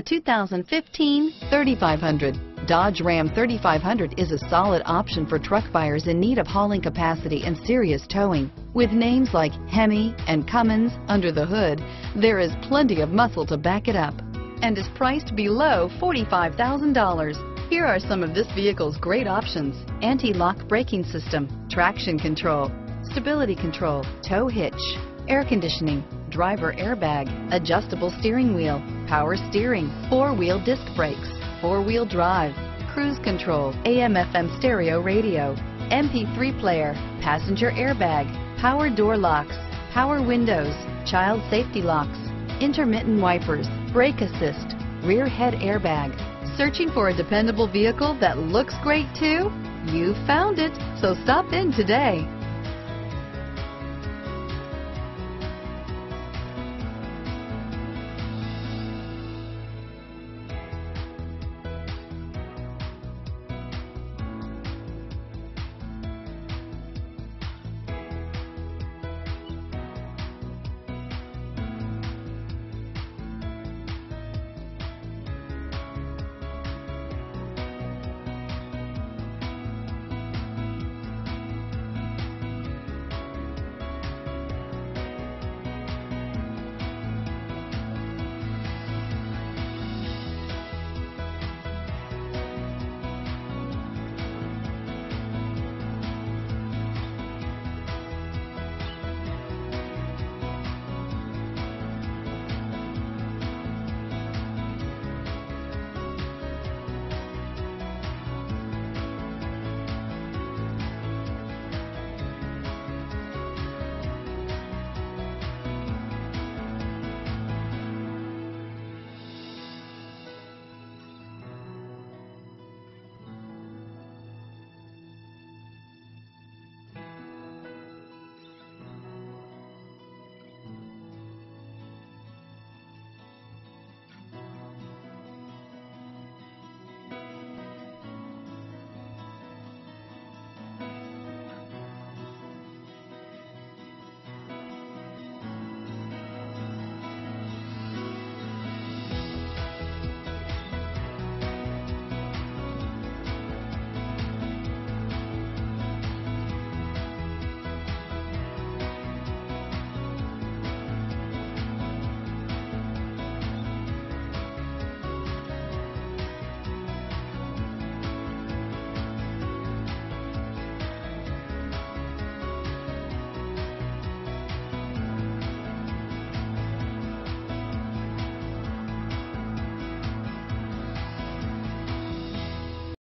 The 2015 3500. Dodge Ram 3500 is a solid option for truck buyers in need of hauling capacity and serious towing. With names like Hemi and Cummins under the hood, there is plenty of muscle to back it up and is priced below $45,000. Here are some of this vehicle's great options. Anti-lock braking system, traction control, stability control, tow hitch, air conditioning, driver airbag, adjustable steering wheel, power steering, four-wheel disc brakes, four-wheel drive, cruise control, AM FM stereo radio, MP3 player, passenger airbag, power door locks, power windows, child safety locks, intermittent wipers, brake assist, rear head airbag. Searching for a dependable vehicle that looks great too? You found it, so stop in today.